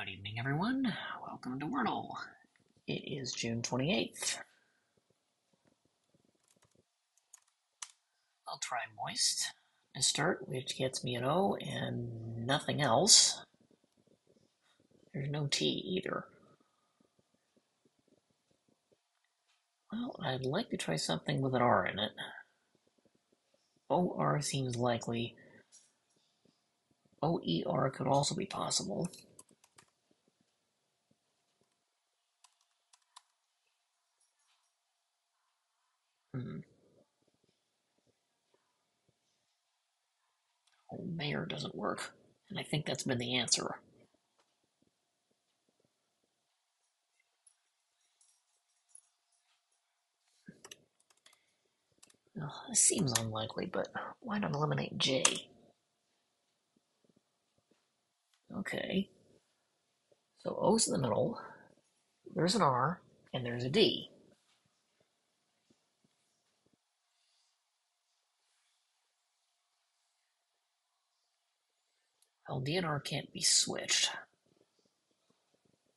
Good evening, everyone. Welcome to Wordle. It is June 28th. I'll try moist to start, which gets me an O and nothing else. There's no T either. Well, I'd like to try something with an R in it. OR seems likely. OER could also be possible. Mayor doesn't work, and I think that's been the answer. Well, this seems unlikely, but why not eliminate J? Okay. So O's in the middle, there's an R, and there's a D. Well, DNR can't be switched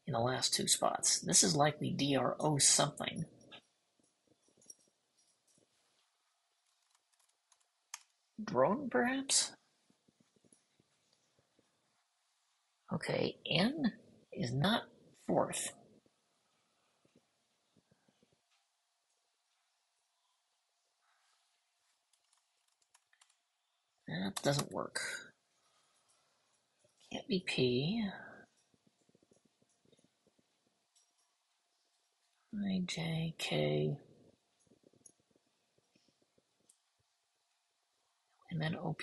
in the last two spots. This is likely DRO something. Drone, perhaps? Okay, N is not fourth. That doesn't work. Can't be P. I, J, K. And then OP.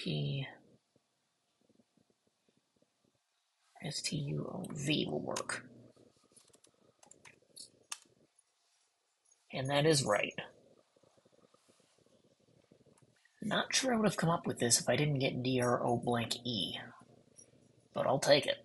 S-T-U-O-V will work. And that is right. Not sure I would have come up with this if I didn't get DRO blank E, but I'll take it.